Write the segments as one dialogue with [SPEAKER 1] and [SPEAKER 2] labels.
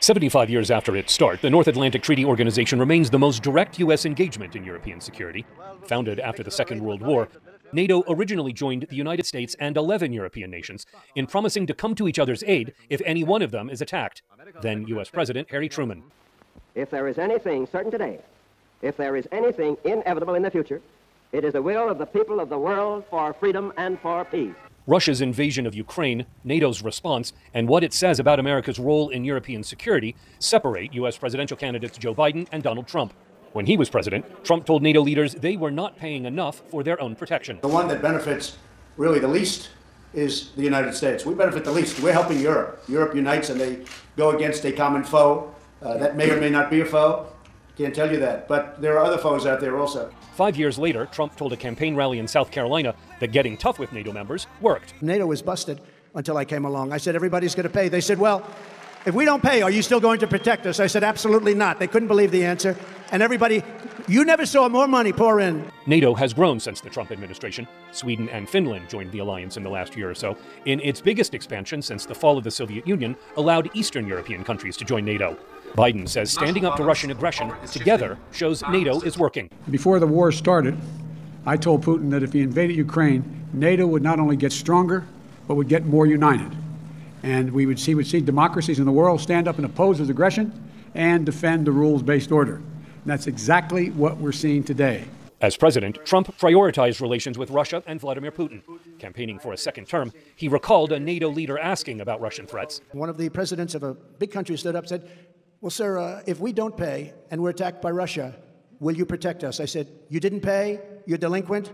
[SPEAKER 1] 75 years after its start, the North Atlantic Treaty Organization remains the most direct U.S. engagement in European security. Founded after the Second World War, NATO originally joined the United States and 11 European nations in promising to come to each other's aid if any one of them is attacked. Then U.S. President Harry Truman.
[SPEAKER 2] If there is anything certain today, if there is anything inevitable in the future, it is the will of the people of the world for freedom and for peace.
[SPEAKER 1] Russia's invasion of Ukraine, NATO's response, and what it says about America's role in European security separate U.S. presidential candidates Joe Biden and Donald Trump. When he was president, Trump told NATO leaders they were not paying enough for their own protection.
[SPEAKER 3] The one that benefits really the least is the United States. We benefit the least. We're helping Europe. Europe unites and they go against a common foe. Uh, that may or may not be a foe. Can't tell you that. But there are other foes out there also.
[SPEAKER 1] Five years later, Trump told a campaign rally in South Carolina that getting tough with NATO members worked.
[SPEAKER 4] NATO was busted until I came along. I said, everybody's going to pay. They said, well, if we don't pay, are you still going to protect us? I said, absolutely not. They couldn't believe the answer. And everybody, you never saw more money pour in.
[SPEAKER 1] NATO has grown since the Trump administration. Sweden and Finland joined the alliance in the last year or so. In its biggest expansion since the fall of the Soviet Union, allowed Eastern European countries to join NATO. Biden says standing up to Russian aggression together shows NATO is working.
[SPEAKER 5] Before the war started, I told Putin that if he invaded Ukraine, NATO would not only get stronger, but would get more united. And we would see, would see democracies in the world stand up and oppose his aggression and defend the rules based order. And that's exactly what we're seeing today.
[SPEAKER 1] As president, Trump prioritized relations with Russia and Vladimir Putin. Campaigning for a second term, he recalled a NATO leader asking about Russian threats.
[SPEAKER 4] One of the presidents of a big country stood up and said, Well, sir, uh, if we don't pay and we're attacked by Russia, will you protect us? I said, You didn't pay? You're delinquent?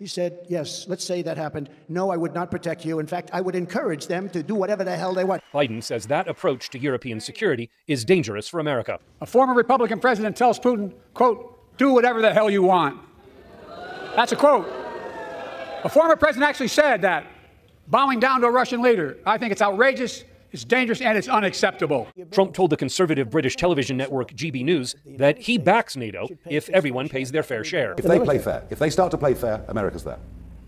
[SPEAKER 4] He said, Yes, let's say that happened. No, I would not protect you. In fact, I would encourage them to do whatever the hell they want.
[SPEAKER 1] Biden says that approach to European security is dangerous for America.
[SPEAKER 5] A former Republican president tells Putin, quote, do whatever the hell you want. That's a quote. A former president actually said that, bowing down to a Russian leader. I think it's outrageous, it's dangerous, and it's unacceptable.
[SPEAKER 1] Trump told the conservative British television network GB News that he backs NATO if everyone pays their fair share.
[SPEAKER 6] If they play fair, if they start to play fair, America's there.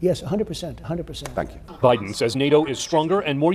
[SPEAKER 4] Yes, 100%, 100%.
[SPEAKER 6] Thank you.
[SPEAKER 1] Biden says NATO is stronger and more